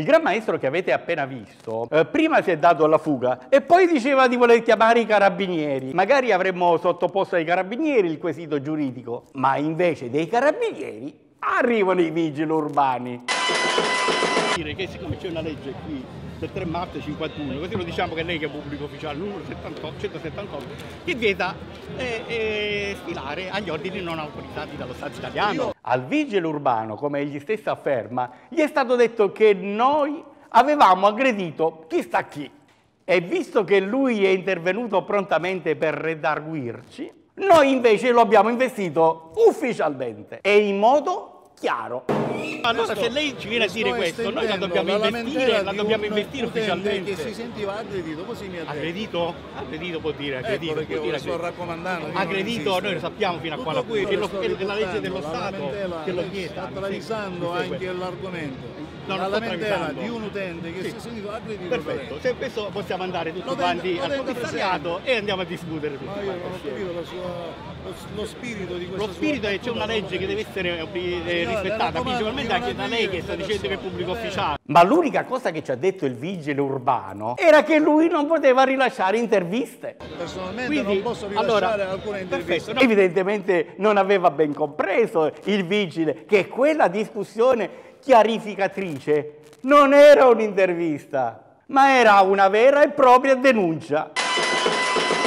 Il Gran Maestro che avete appena visto, eh, prima si è dato alla fuga e poi diceva di voler chiamare i carabinieri. Magari avremmo sottoposto ai carabinieri il quesito giuridico, ma invece dei carabinieri arrivano i vigili urbani. Dire che siccome c'è una legge qui del 3 marzo 51, così lo diciamo che lei che è pubblico ufficiale, numero 78, 178, che vieta eh, eh, sfilare agli ordini non autorizzati dallo Stato italiano. Al vigile urbano, come egli stesso afferma, gli è stato detto che noi avevamo aggredito chi sta chi. E visto che lui è intervenuto prontamente per redarguirci, noi invece lo abbiamo investito ufficialmente e in modo chiaro. Allora se lei ci viene a dire questo, noi la dobbiamo investire, la dobbiamo investire ufficialmente. che si sentiva aggredito, così mi ha detto. Aggredito? Aggredito vuol dire, Ecco aggredito. perché vuol dire sto raccomandando. Aggredito noi lo sappiamo fino a quando che della legge dello la Stato che lo vieta. Sta travisando anche l'argomento. No, la non sto lamentela di un utente che Sì. si è sentito aggredito. Perfetto, se questo possiamo andare tutti quanti al commissariato e andiamo a discutere Ma io quanti non ho capito la sua- lo, lo spirito di questa Lo spirito è che c'è una legge che deve essere eh, rispettata, principalmente anche da lei che sta dicendo che è pubblico ufficiale. Ma l'unica cosa che ci ha detto il vigile urbano era che lui non poteva rilasciare interviste. Personalmente Quindi, non posso rilasciare allora, alcune interviste. perfetto, no. Evidentemente non aveva ben compreso il vigile che quella discussione chiarificatrice non era un'intervista, ma era una vera e propria denuncia.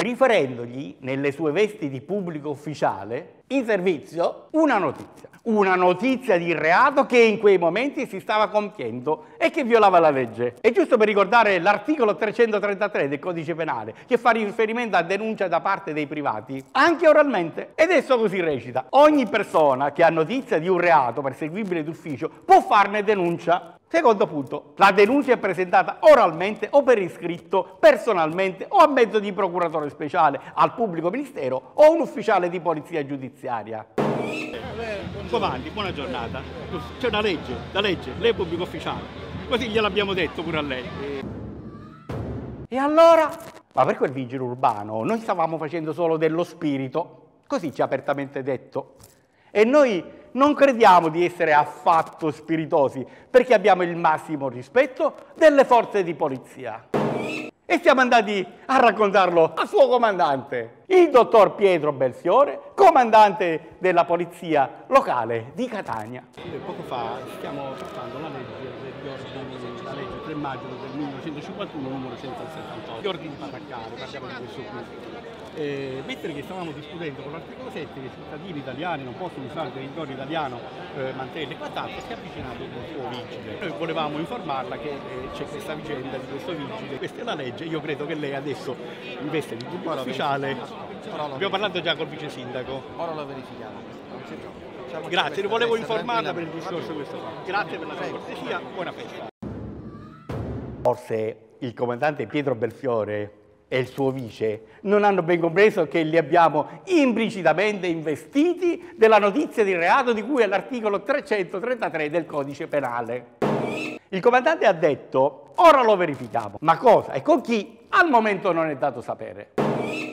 Riferendogli, nelle sue vesti di pubblico ufficiale, in servizio, una notizia. Una notizia di reato che in quei momenti si stava compiendo e che violava la legge. È giusto per ricordare l'articolo 333 del codice penale, che fa riferimento a denuncia da parte dei privati, anche oralmente. Ed esso così recita: ogni persona che ha notizia di un reato perseguibile d'ufficio può farne denuncia. Secondo punto, la denuncia è presentata oralmente o per iscritto, personalmente o a mezzo di procuratore speciale al pubblico ministero o un ufficiale di polizia giudiziaria. Comandi, buona giornata. C'è una legge, la legge, lei è pubblico ufficiale. Così gliel'abbiamo detto pure a lei. E allora? Ma per quel vigile urbano noi stavamo facendo solo dello spirito, così ci ha apertamente detto. E noi non crediamo di essere affatto spiritosi, perché abbiamo il massimo rispetto delle forze di polizia. E siamo andati a raccontarlo al suo comandante, il dottor Pietro Belfiore, comandante della polizia locale di Catania. Poco fa stiamo trattando la legge degli ordini, la legge 3 maggio del 1951, numero 178. Gli ordini paraccari, parliamo di questo qui. Eh, mentre che stavamo discutendo con l'articolo 7 che i cittadini italiani non possono usare il territorio italiano, eh, mantenere e quant'altro, si è avvicinato un suo vigile. Noi volevamo informarla che eh, c'è questa vicenda di questo vigile, questa è la legge, io credo che lei adesso in veste di pubblico ufficiale, abbiamo parlato già col vice sindaco, Ora lo verifichiamo. Facciamo grazie, volevo informarla per il discorso questo qua. Grazie per la sua cortesia, buona festa. Forse il comandante Pietro Belfiore e il suo vice non hanno ben compreso che li abbiamo implicitamente investiti della notizia di reato di cui è l'articolo 333 del codice penale. Il comandante ha detto, ora lo verifichiamo, ma cosa e con chi al momento non è dato sapere.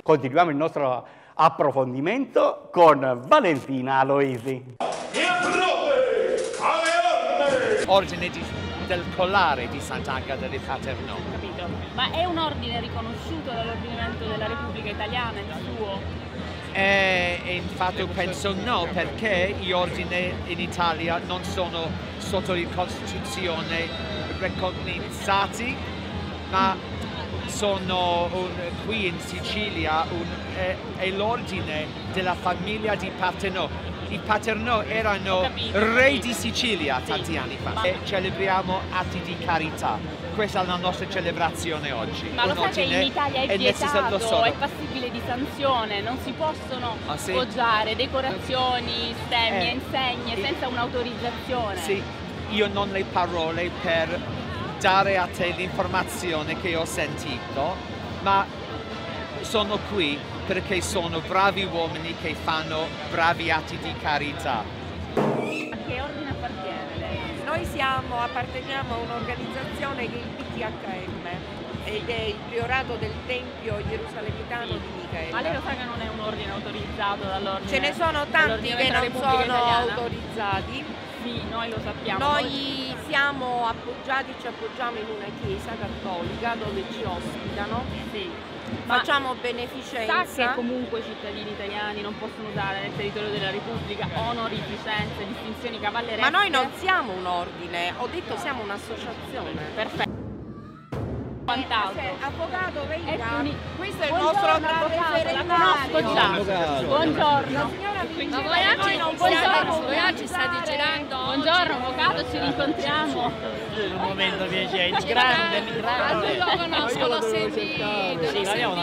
Continuiamo il nostro approfondimento con Valentina Aloisi. Ordine di- del collare di Sant'Agata di Paternò. capito? Ma è un ordine riconosciuto dall'ordinamento della Repubblica Italiana, il suo? E, e infatti penso no, perché gli ordini in Italia non sono sotto la Costituzione riconosciuti, ma sono un- qui in Sicilia un- è, è l'ordine della famiglia di Paternò. I Paternò erano Capito, re capito. di Sicilia tanti anni fa e celebriamo atti di carità. Questa è la nostra celebrazione oggi. Ma lo sai che in Italia è vietato, è passibile di sanzione, non si possono Ah, sì? poggiare decorazioni, stemmi Eh, insegne eh, senza un'autorizzazione. Sì, io non le parole per dare a te l'informazione che ho sentito, ma sono qui perché sono bravi uomini che fanno bravi atti di carità. Noi siamo, apparteniamo a un'organizzazione che è il PTHM ed è il priorato del Tempio Gerusalemitano di Michael. Ma lei lo sa che non è un ordine autorizzato dall'ordine? Ce ne sono tanti che non sono Italiana? autorizzati, Sì, noi lo sappiamo. Noi siamo appoggiati, ci appoggiamo in una chiesa cattolica dove ci ospitano, Sì. Facciamo sa beneficenza. che comunque i cittadini italiani non possono usare nel territorio della Repubblica onorificenze, distinzioni cavalleresche. Ma noi non siamo un ordine, ho detto siamo un'associazione. Perfetto. Quant'altro. Avvocato, venga. Ecco, uni- Questo è il Buongiorno, nostro avvocato, la conosco già. Avvocato. Buongiorno. Signora Vincente, Ma voi non voi state girando? Buongiorno avvocato, ci rincontriamo. un momento piacere, grande, grande. Lo conosco, l'ho sentito.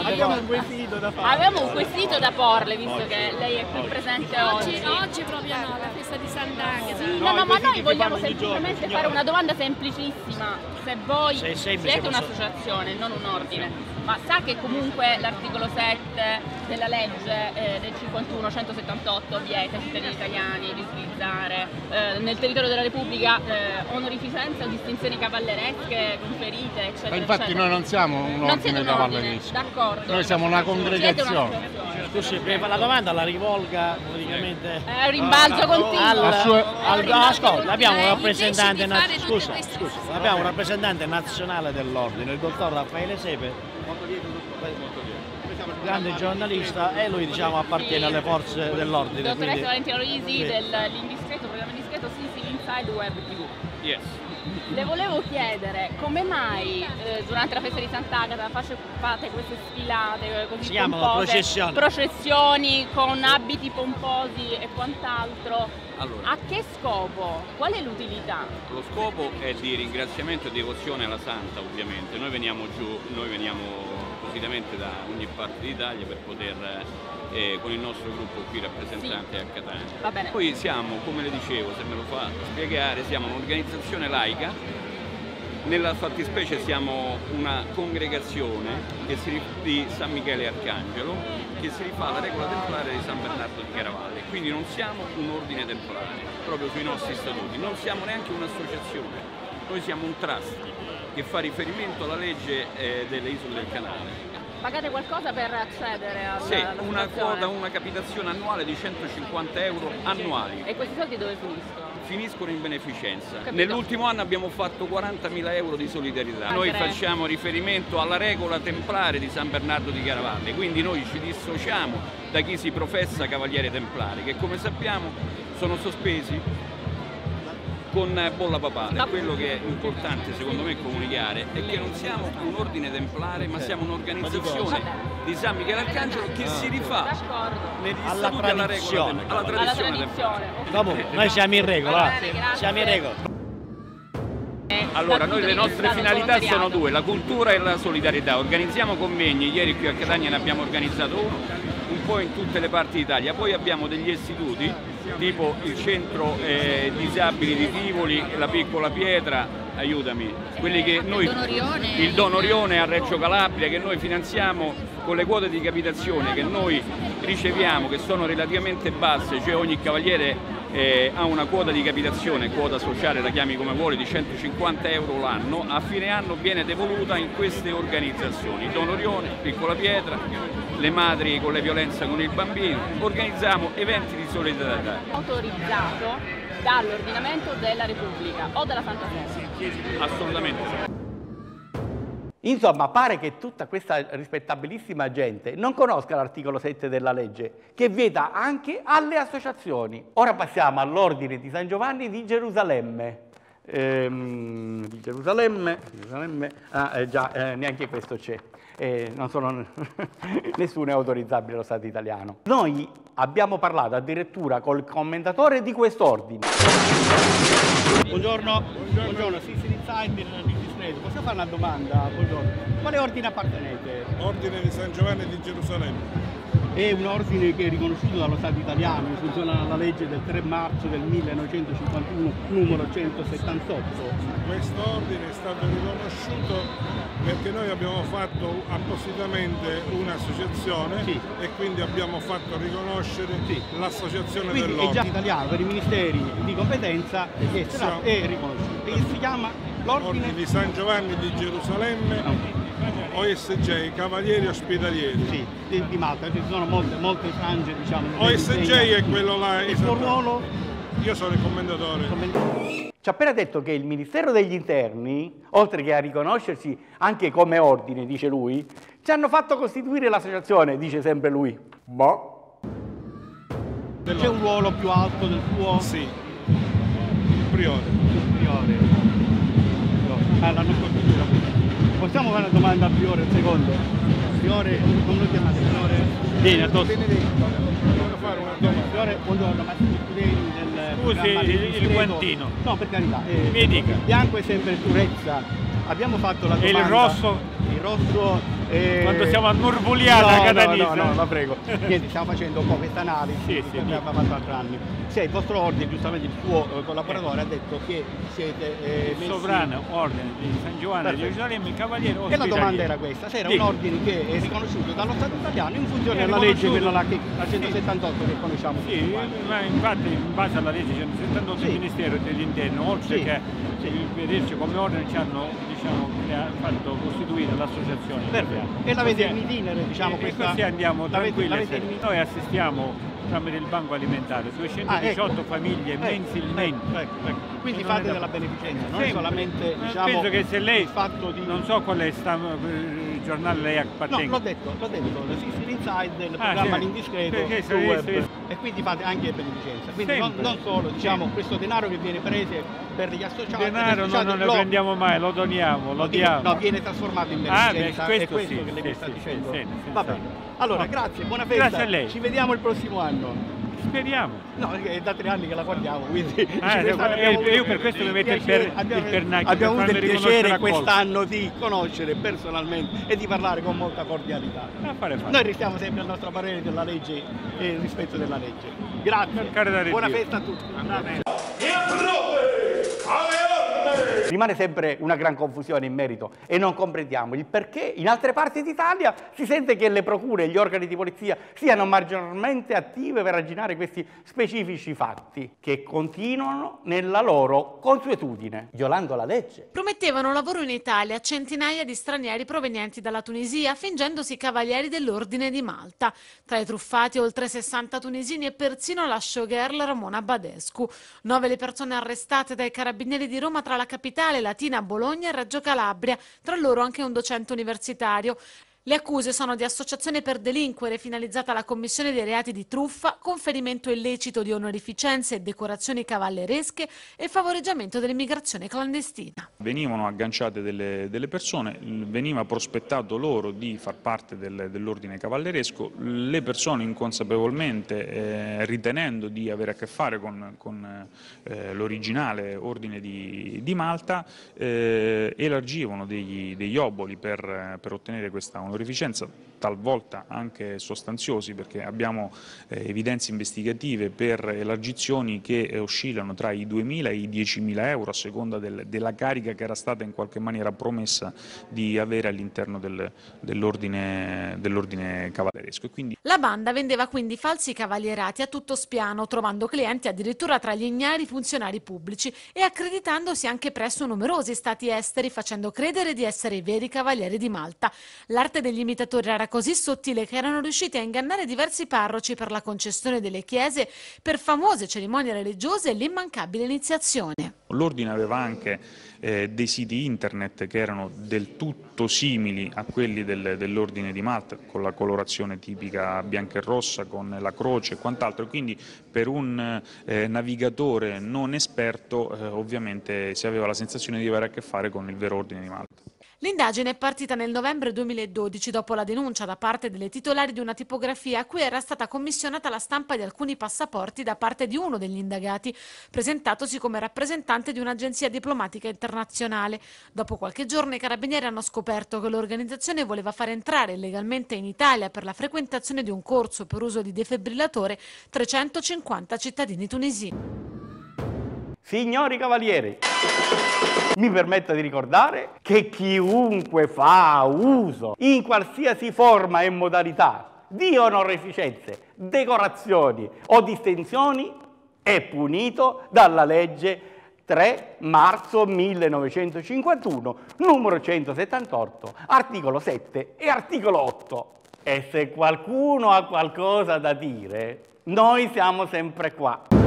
Abbiamo un quesito da fare. Avevamo un quesito da porle, visto che lei è qui presente Oggi, oggi. proprio no, la festa di Sant'Agata. No, no, ma noi vogliamo semplicemente fare una domanda semplicissima. Se voi siete posso- un'associazione, non un ordine, ma sa che comunque l'articolo 7 della legge eh, del 51-178 vieta ai cittadini italiani di utilizzare eh, nel territorio della Repubblica eh, onorificenze o distinzioni cavalleresche conferite, eccetera. Ma infatti eccetera. noi non siamo un ordine cavalleresco. Noi siamo una congregazione. Scusi, prima la domanda la rivolga praticamente È un rimbalzo continuo. al, A sue- al- ascolta, abbiamo un Eh, rappresentante, naz- scusa, scusa, abbiamo un rappresentante nazionale dell'ordine, il dottor Raffaele Sepe, grande giornalista e lui diciamo appartiene alle forze dell'ordine. Dottoressa quindi- Valentina Luisi Sì. dell'indiscreto programma indiscreto Sisi Inside Web TV. Yes. Le volevo chiedere come mai eh, durante la festa di Sant'Agata fate queste sfilate così Si chiamano pompose, processioni. processioni con abiti pomposi e quant'altro. Allora, A che scopo? Qual è l'utilità? lo scopo è di ringraziamento e devozione alla Santa, ovviamente. Noi veniamo giù, noi veniamo appositamente da ogni parte d'Italia per poter, eh, con il nostro gruppo qui rappresentante a Catania. Poi siamo, come le dicevo, se me lo fa spiegare, siamo un'organizzazione laica, nella fattispecie siamo una congregazione che si di San Michele Arcangelo che si rifà alla regola templare di San Bernardo di Caravalle, quindi non siamo un ordine templare, proprio sui nostri statuti, non siamo neanche un'associazione, noi siamo un trust che fa riferimento alla legge eh, delle isole del canale. Pagate qualcosa per accedere alla Sì, una quota, una capitazione annuale di 150 euro annuali. E questi soldi dove finiscono? finiscono in beneficenza. Nell'ultimo anno abbiamo fatto 40.000 euro di solidarietà. Noi Andrea. facciamo riferimento alla regola templare di San Bernardo di Caravalle, quindi noi ci dissociamo da chi si professa cavaliere templare, che come sappiamo sono sospesi con bolla papale. Quello che è importante secondo me comunicare è che non siamo un ordine templare, ma siamo un'organizzazione di San Michele Arcangelo che si rifà negli Alla statuti alla regola tradizione. alla tradizione tradizione. Comunque, noi siamo in regola, bene, siamo in regola. Eh, Allora, noi le nostre finalità sono due, la cultura e la solidarietà. Organizziamo convegni, ieri qui a Catania ne abbiamo organizzato uno, un po' in tutte le parti d'Italia. Poi abbiamo degli istituti, tipo il centro eh, disabili di Tivoli, la piccola pietra, aiutami, quelli che noi, il Don Orione a Reggio Calabria che noi finanziamo con le quote di capitazione che noi riceviamo, che sono relativamente basse, cioè ogni cavaliere eh, ha una quota di capitazione, quota sociale, la chiami come vuole, di 150 euro l'anno, a fine anno viene devoluta in queste organizzazioni, Don Orione, Piccola Pietra, le madri con le violenze con il bambino, organizziamo eventi di solidarietà. autorizzato dall'ordinamento della Repubblica o dalla Santa Sede. Assolutamente sì. Insomma, pare che tutta questa rispettabilissima gente non conosca l'articolo 7 della legge, che vieta anche alle associazioni. Ora passiamo all'ordine di San Giovanni di Gerusalemme. Ehm, di Gerusalemme, Gerusalemme ah, eh, già, eh, neanche questo c'è. Eh, non sono, nessuno è autorizzabile allo Stato italiano. Noi abbiamo parlato addirittura col commentatore di quest'ordine. Buongiorno, buongiorno, sì, sì, Inside di Disney. Posso fare una domanda? Buongiorno. Quale ordine appartenete? Ordine di San Giovanni di Gerusalemme. È un ordine che è riconosciuto dallo Stato italiano in funzione alla legge del 3 marzo del 1951, numero 178. Questo ordine è stato riconosciuto perché noi abbiamo fatto appositamente un'associazione Sì. e quindi abbiamo fatto riconoscere Sì. l'associazione Quindi è già dell'ordine. italiano per i ministeri di competenza e è riconosciuto. E si chiama Ordine l'ordine di San Giovanni di Gerusalemme, Ok. OSJ, Cavalieri Ospedalieri. Sì, di, di Malta, ci sono molte, molte frange diciamo. OSJ è quello là, Il suo ruolo Io sono il commendatore. Ci ha appena detto che il Ministero degli Interni, oltre che a riconoscersi anche come ordine, dice lui, ci hanno fatto costituire l'associazione, dice sempre lui. Boh. C'è un ruolo più alto del tuo? Sì, il priore. Il priore. Ah, l'anno scorso c'era pure. Possiamo fare una domanda al priore, un secondo? Priore, come lo chiamate? Priore? Vieni, una domanda. Priore, buongiorno, Scuderi del Scusi, il- il guantino. No, per carità. eh, Mi dica. Bianco è sempre purezza. Abbiamo fatto la E il domanda. rosso? Il rosso... eh, Quando siamo a Nurbuliana, no, Catanese. No, no, no, la prego. Niente, stiamo facendo un po' questa analisi Sì, che sì, abbiamo fatto altri anni. Sì, il vostro ordine, giustamente il suo eh, collaboratore ha detto che siete eh, Il messi- sovrano ordine di San Giovanni di Perfetto. Gerusalemme, il cavaliere E la ospitaliero. domanda era questa, se era Dica. un ordine che è riconosciuto dallo Stato italiano in funzione della legge, quella là che, la 178 che conosciamo Sì, ma infatti in base alla legge 178 Sì. del Ministero dell'Interno, oltre che Sì. il vederci come ordine ci hanno diciamo, crea- fatto costituire l'associazione. Perfetto. E l'avete Così- in itinere, diciamo, e questa- così andiamo tranquilli. Noi assistiamo tramite il banco alimentare 218 Ah, ecco. famiglie Ecco, mensilmente. ecco, ecco, ecco. Quindi E fate da- della beneficenza, non Sempre. solamente Ma diciamo, penso che se lei fatto di... non so quale sta, il giornale lei No, appartiene. l'ho detto, l'ho detto, la Sister Inside del Ah, programma sì. L'Indiscreto sì, web sì. E quindi fate anche beneficenza. Quindi non, Sempre. non solo diciamo, Sì. questo denaro che viene preso per gli associati, Il denaro associati non ne lo- prendiamo mai, lo doniamo, lo diamo. no, viene trasformato in Ah, beneficenza, beh, è questo questo sì, che lei sì, mi sta sì, dicendo. sì, Va bene. Allora, grazie, buona festa. Grazie a lei. Ci vediamo il prossimo anno. Speriamo. No, è da tre anni che la guardiamo, quindi Ah, quest'anno io- abbiamo io avuto per questo mi il metto il per- abbiamo, il pernacchio abbiamo per avuto il piacere quest'anno di conoscere personalmente e di parlare con molta cordialità. Affare fatto. Noi restiamo sempre al nostro parere della legge e il rispetto della legge. Grazie. Buona festa a tutti. Grazie. Rimane sempre una gran confusione in merito e non comprendiamo il perché in altre parti d'Italia si sente che le procure e gli organi di polizia siano maggiormente attive per arginare questi specifici fatti che continuano nella loro consuetudine, violando la legge. Promettevano lavoro in Italia a centinaia di stranieri provenienti dalla Tunisia, fingendosi cavalieri dell'Ordine di Malta. Tra i truffati oltre 60 tunisini e persino la showgirl Ramona Badescu. Nove le persone arrestate dai carabinieri di Roma tra la capitale latina Bologna e Reggio Calabria, tra loro anche un docente universitario. Le accuse sono di associazione per delinquere finalizzata alla commissione dei reati di truffa, conferimento illecito di onorificenze e decorazioni cavalleresche e favoreggiamento dell'immigrazione clandestina. Venivano agganciate delle, delle persone, veniva prospettato loro di far parte del- dell'ordine cavalleresco, le persone inconsapevolmente, eh, ritenendo di avere a che fare con, con, eh, l'originale ordine di, di Malta, eh, elargivano degli, degli oboli per, per ottenere questa onorificenza, Eurovicenza talvolta anche sostanziosi perché abbiamo eh, evidenze investigative per elargizioni che eh, oscillano tra i 2.000 e i 10.000 euro a seconda del- della carica che era stata in qualche maniera promessa di avere all'interno del- dell'ordine, dell'ordine cavalleresco. Quindi La banda vendeva quindi falsi cavalierati a tutto spiano, trovando clienti addirittura tra gli ignari funzionari pubblici e accreditandosi anche presso numerosi stati esteri, facendo credere di essere i veri cavalieri di Malta. L'arte degli imitatori era così sottile che erano riusciti a ingannare diversi parroci per la concessione delle chiese per famose cerimonie religiose e l'immancabile iniziazione. L'ordine aveva anche eh, dei siti internet che erano del tutto simili a quelli del- dell'ordine di Malta, con la colorazione tipica bianca e rossa, con la croce e quant'altro. Quindi per un eh, navigatore non esperto eh, ovviamente si aveva la sensazione di avere a che fare con il vero ordine di Malta. L'indagine è partita nel novembre 2012 dopo la denuncia da parte delle titolari di una tipografia a cui era stata commissionata la stampa di alcuni passaporti da parte di uno degli indagati, presentatosi come rappresentante di un'agenzia diplomatica internazionale. Dopo qualche giorno i carabinieri hanno scoperto che l'organizzazione voleva far entrare illegalmente in Italia per la frequentazione di un corso per uso di defibrillatore 350 cittadini tunisini. Signori cavalieri, mi permetto di ricordare che chiunque fa uso in qualsiasi forma e modalità di onorificenze, decorazioni o distinzioni è punito dalla legge 3 marzo 1951, numero 178, articolo 7 e articolo 8. E se qualcuno ha qualcosa da dire, noi siamo sempre qua.